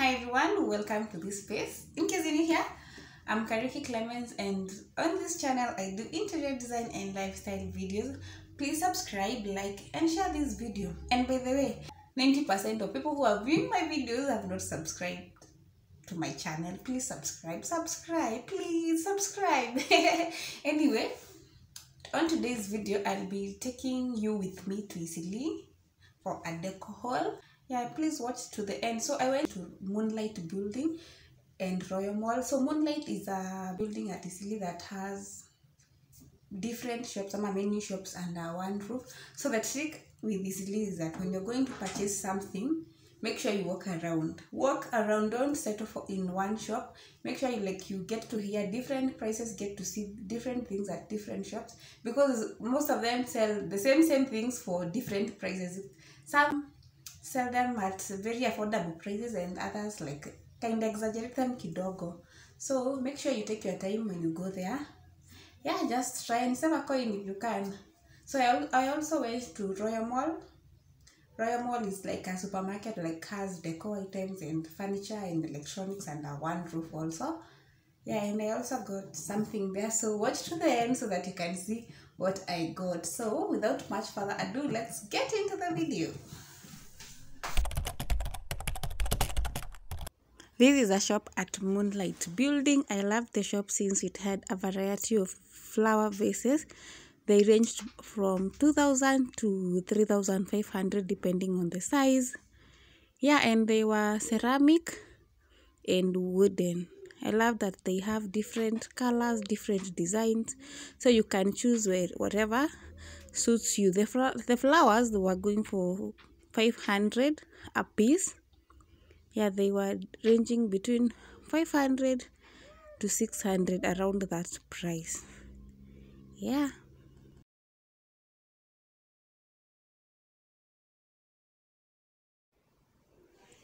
Hi everyone, welcome to this space. In case you're new here, I'm Kariki Clemens and on this channel I do interior design and lifestyle videos. Please subscribe, like and share this video. And by the way, 90% of people who are viewing my videos have not subscribed to my channel. Please subscribe, subscribe, please subscribe. anyway, on today's video, I'll be taking you with me to Eastleigh for a deco haul. Yeah, please watch to the end. So I went to Moonlight Building and Royal Mall. So Moonlight is a building at Eastleigh that has different shops, some are many shops under one roof. So the trick with Eastleigh is that when you're going to purchase something, make sure you walk around. Walk around, don't settle for in one shop. Make sure you like you get to hear different prices, get to see different things at different shops because most of them sell the same same things for different prices. Some sell them at very affordable prices and others like kind of exaggerate them kidogo. So make sure you take your time when you go there. Yeah, just try and save a coin if you can. So I, I also went to Royal Mall. Royal Mall is like a supermarket like has decor items and furniture and electronics under one roof also. Yeah, and I also got something there. So watch to the end so that you can see what I got. So without much further ado, let's get into the video. This is a shop at Moonlight Building. I love the shop since it had a variety of flower vases. They ranged from 2000 to 3500 depending on the size. Yeah, and they were ceramic and wooden. I love that they have different colors, different designs, so you can choose whatever suits you. The, the flowers they were going for 500 a piece yeah they were ranging between 500 to 600 around that price. Yeah.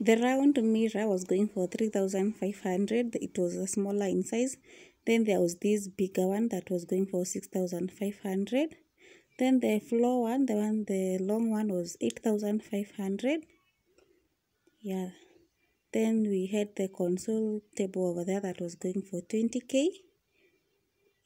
The round mirror was going for 3500 it was a smaller in size. Then there was this bigger one that was going for 6500 then the floor one the one the long one was 8500 yeah then we had the console table over there that was going for 20k.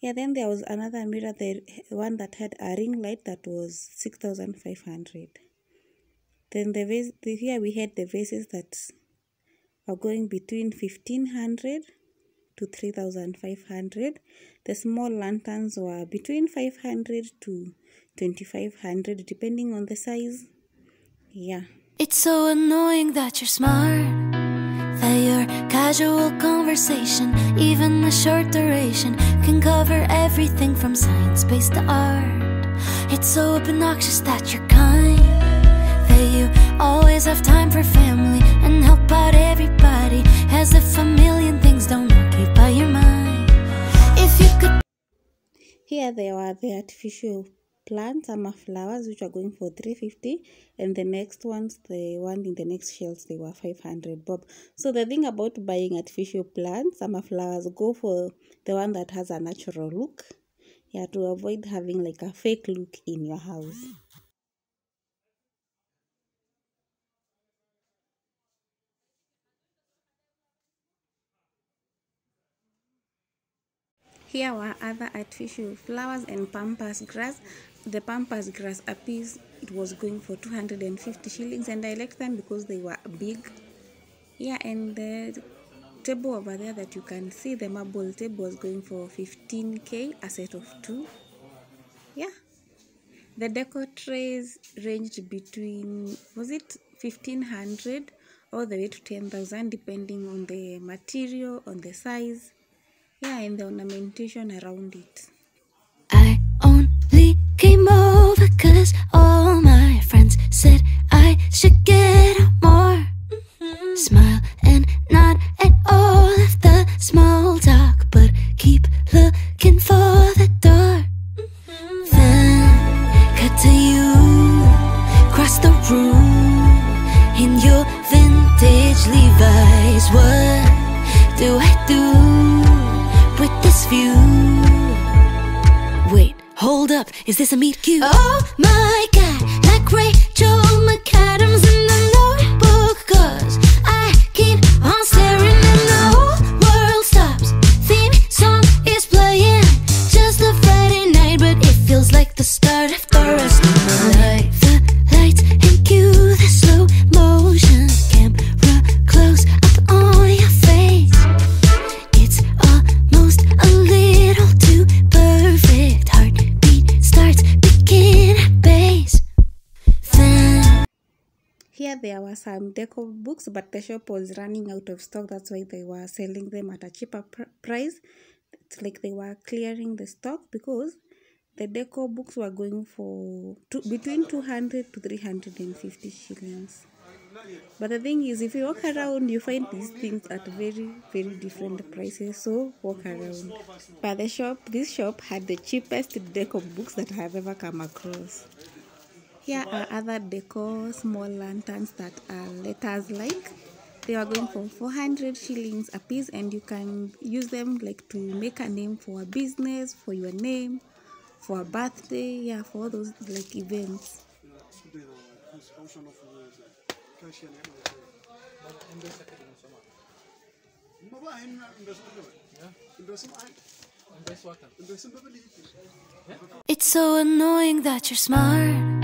Yeah, then there was another mirror, the one that had a ring light that was 6500. Then the vase, here we had the vases that are going between 1500 to 3500. The small lanterns were between 500 to 2500 depending on the size. Yeah. It's so annoying that you're smart. Your casual conversation, even a short duration, can cover everything from science based to art. It's so obnoxious that you're kind. That you always have time for family and help out everybody. As if a million things don't occupy your mind. If you could Here there were the artificial plants, summer flowers, which are going for 350 and the next ones, the one in the next shelves, they were 500 bob. So the thing about buying artificial plants, summer flowers, go for the one that has a natural look. Yeah, to avoid having like a fake look in your house. Here were other artificial flowers and pampas grass. The pampas grass a piece it was going for 250 shillings and I liked them because they were big. Yeah, and the table over there that you can see, the marble table was going for 15k, a set of two. Yeah. The decor trays ranged between, was it 1500 all the way to 10,000 depending on the material, on the size. Yeah, and the ornamentation around it. Came over cause all my friends said I should get out more. Mm-hmm. Smile and nod at all of the small talk, but keep looking for the door. Mm-hmm. Then cut to you, cross the room in your vintage Levi's. What do I do with this view? Hold up, is this a meet cute? Oh my god, here there were some deco books but the shop was running out of stock. That's why they were selling them at a cheaper pr price. It's like they were clearing the stock because the deco books were going for two, between 200 to 350 shillings. But the thing is if you walk around you find these things at very very different prices. So walk around. But the shop this shop had the cheapest deco books that i have ever come across here are other decor small lanterns that are letters like they are going for 400 shillings a piece and you can use them like to make a name for a business for your name for a birthday yeah for all those like events It's so annoying that you're smart.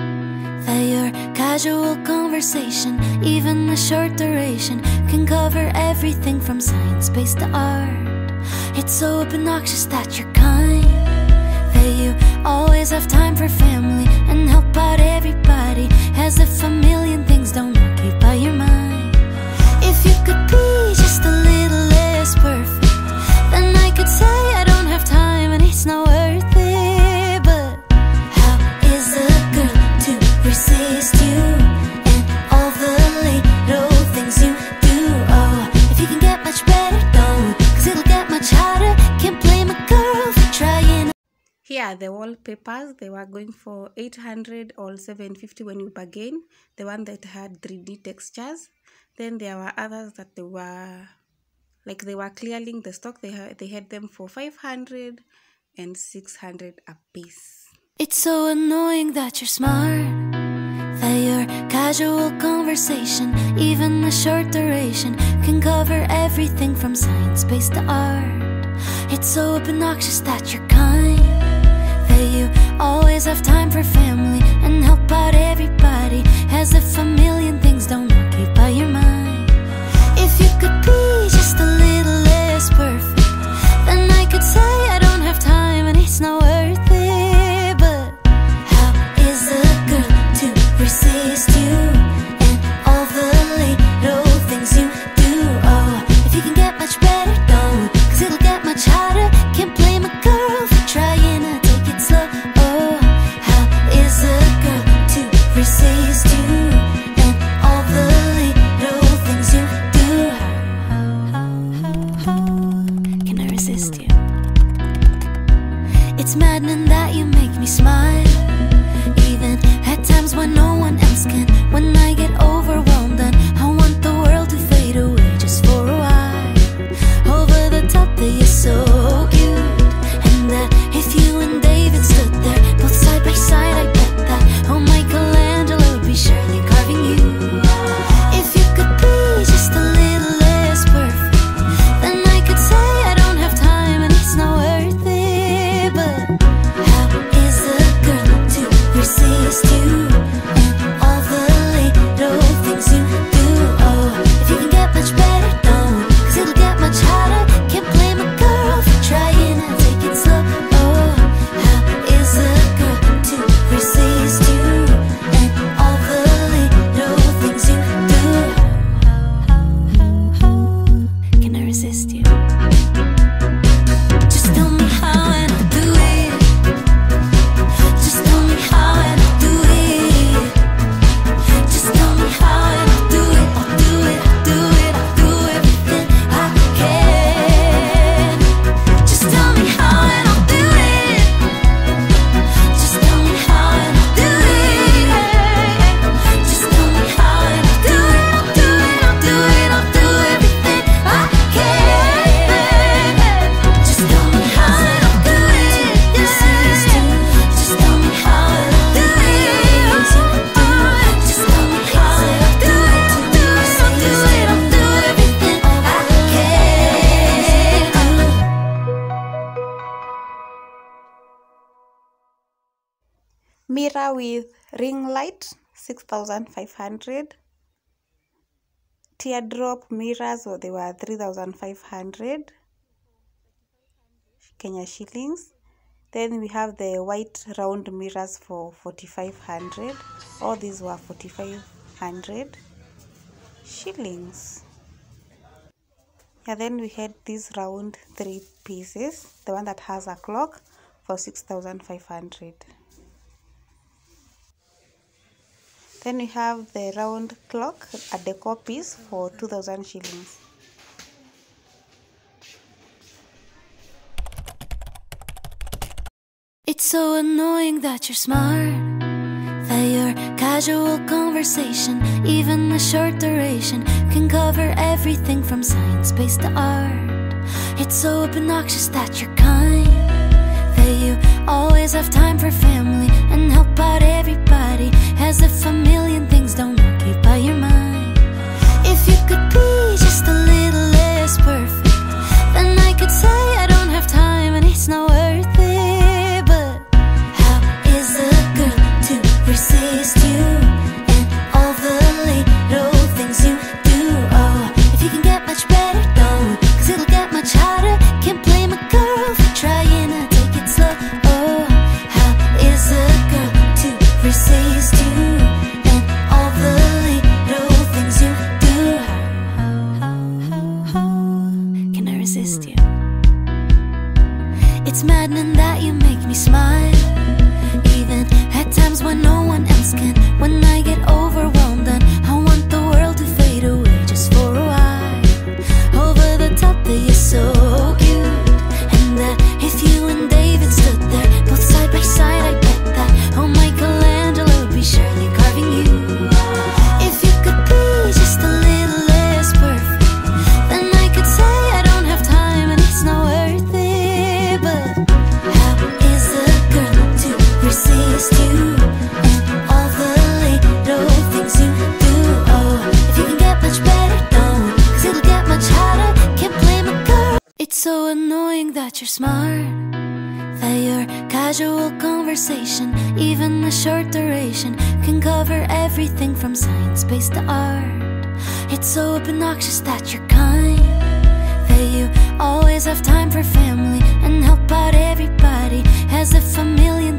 Casual conversation, even a short duration, can cover everything from science based to art. It's so obnoxious that you're kind. That you always have time for family and help out everybody. As if a million things the wallpapers. They were going for 800 or 750 when you bargain. The one that had 3D textures. Then there were others that they were like they were clearing the stock. They had they had them for 500 and 600 a piece. It's so annoying that you're smart. That your casual conversation, even a short duration, can cover everything from science based to art. It's so obnoxious that you're kind. That you always have time for family and help out everybody. As if a million things don't occupy your mind. If you could be just a little less perfect, then I could say with ring light 6500 teardrop mirrors well, they were 3500 kenya shillings. Then we have the white round mirrors for 4500 all these were 4500 shillings. Yeah then we had these round three pieces the one that has a clock for 6500 Then we have the round clock at the copies for 2000 shillings. It's so annoying that you're smart, that your casual conversation, even a short duration, can cover everything from science based to art. It's so obnoxious that you're kind you. Always have time for family and help out everybody. As if a million things conversation, even the short duration, can cover everything from science based to art. It's so obnoxious that you're kind, that you always have time for family and help out everybody as if a million.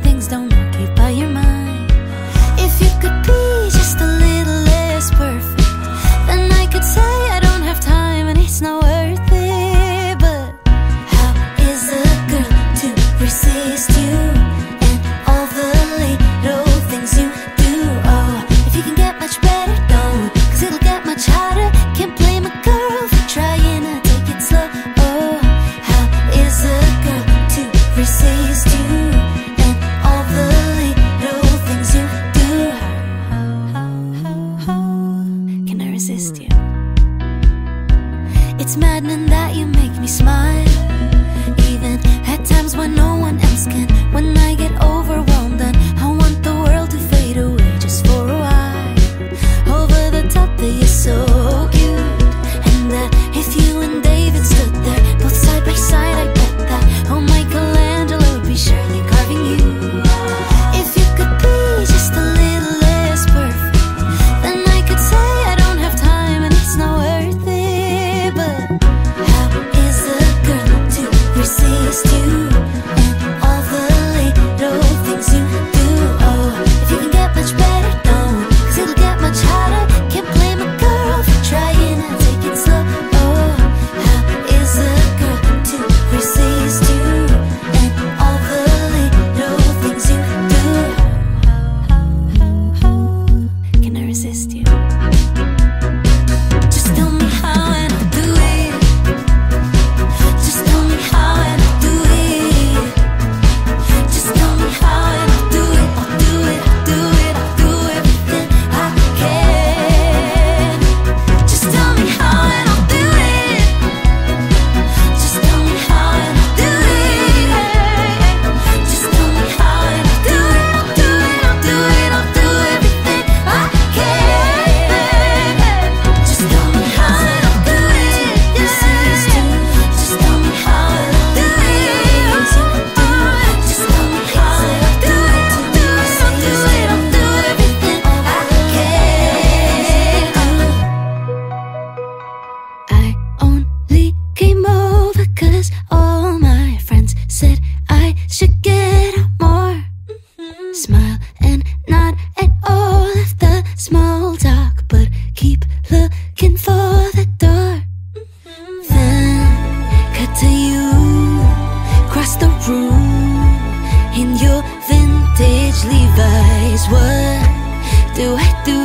Do I do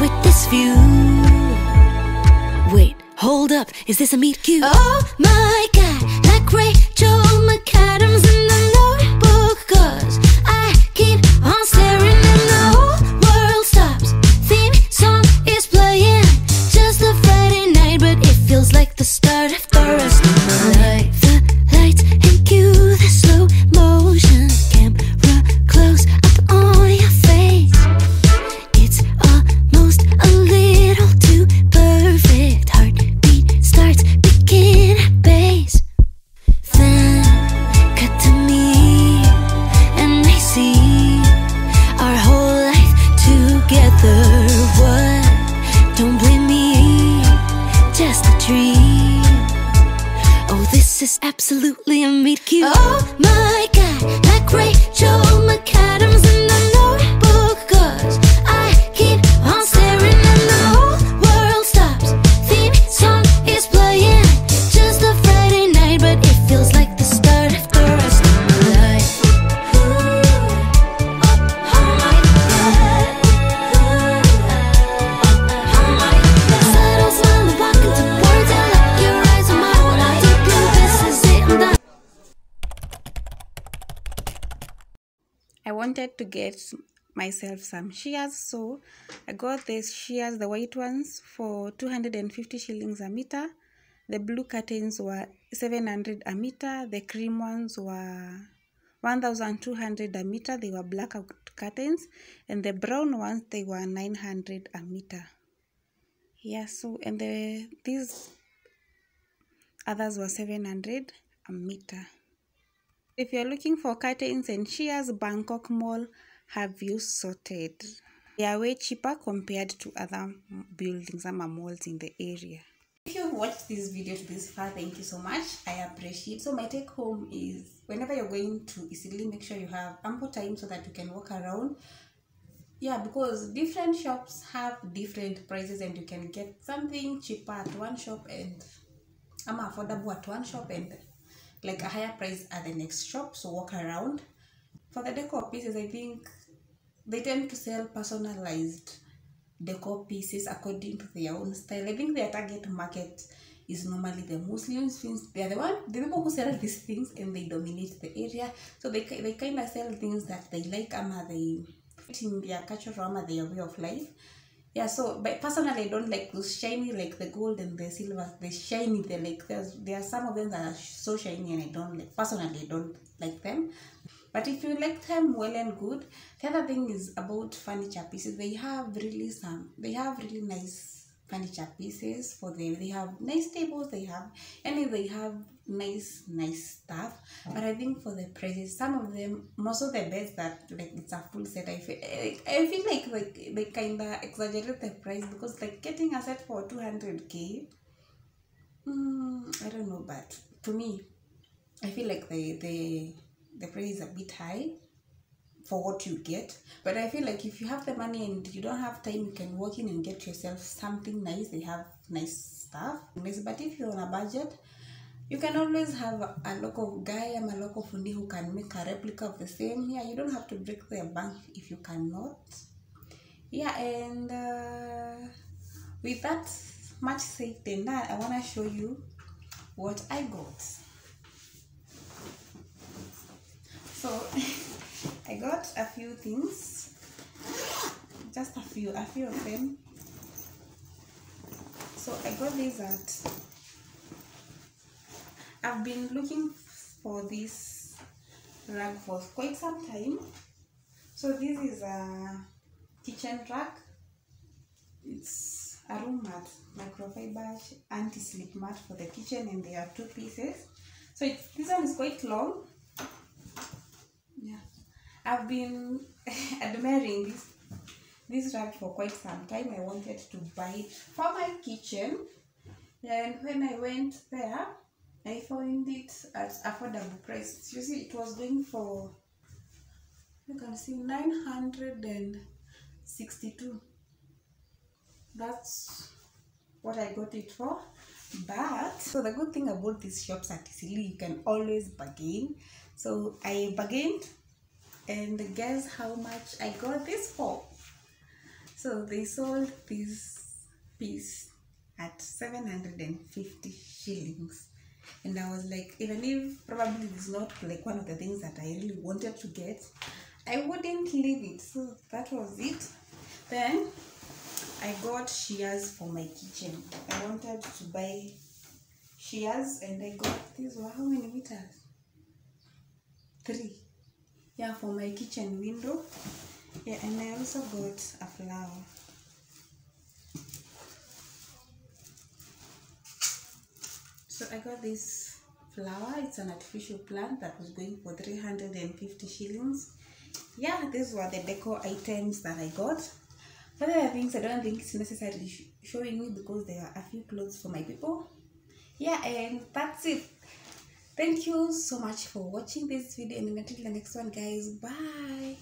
with this view? Wait, hold up, is this a meet cute? Oh my god, like Rachel McAdams meet cute. Oh wanted to get myself some shears, so I got these shears, the white ones, for 250 shillings a meter. The blue curtains were 700 a meter. The cream ones were 1200 a meter. They were blackout curtains, and the brown ones they were 900 a meter. Yeah, so and the these others were 700 a meter. If you're looking for curtains and shears, Bangkok Mall have you sorted. They are way cheaper compared to other buildings and malls in the area. If you've watched this video to this far, thank you so much. I appreciate. So my take home is whenever you're going to Eastleigh make sure you have ample time so that you can walk around. Yeah, because different shops have different prices and you can get something cheaper at one shop and I'm affordable at one shop and like a higher price at the next shop. So walk around. For the decor pieces, I think they tend to sell personalized decor pieces according to their own style. I think their target market is normally the Muslims since they are the one the people who sell these things and they dominate the area. So they they kind of sell things that they like ama they fit in their culture ama their way of life. Yeah, so but personally I don't like those shiny like the gold and the silver, the shiny they like there's there are some of them that are so shiny and I don't like personally I don't like them. But if you like them well and good, the other thing is about furniture pieces. They have really some they have really nice furniture pieces for them. They have nice tables, they have and they have nice nice stuff. But I think for the prices, some of them most of the beds that like it's a full set. I feel I, feel like like they kinda exaggerate the price because like getting a set for two hundred K mm, I don't know, but to me I feel like the the the price is a bit high for what you get. But I feel like if you have the money and you don't have time, you can walk in and get yourself something nice. They have nice stuff. But if you're on a budget, you can always have a, local guy and a local fundi who can make a replica of the same. Yeah, you don't have to break their bank if you cannot. Yeah, and uh, with that much said done, I want to show you what I got. So I got a few things, just a few, a few of them. So I got these at. I've been looking for this rug for quite some time. So this is a kitchen rug. It's a room mat, microfiber anti-slip mat for the kitchen, and there are two pieces. So this one is quite long i've been admiring this this rug for quite some time i wanted to buy it for my kitchen and when i went there i found it at affordable price you see it was going for you can see 962 that's what I got it for. But so the good thing about these shops at Eastleigh, you can always bargain. So I bargained and guess how much I got this for? So they sold this piece at 750 shillings. And I was like, even if probably it's not like one of the things that I really wanted to get, I wouldn't leave it. So that was it. Then I got shears for my kitchen. I wanted to buy shears and I got these were how many meters? Three. Yeah, for my kitchen window. Yeah, and I also got a flower. So I got this flower. It's an artificial plant that was going for 350 shillings. Yeah, these were the decor items that I got. Other things I don't think it's necessary sh- showing you because there are a few clothes for my people. Yeah, and that's it. Thank you so much for watching this video and until the next one guys. Bye.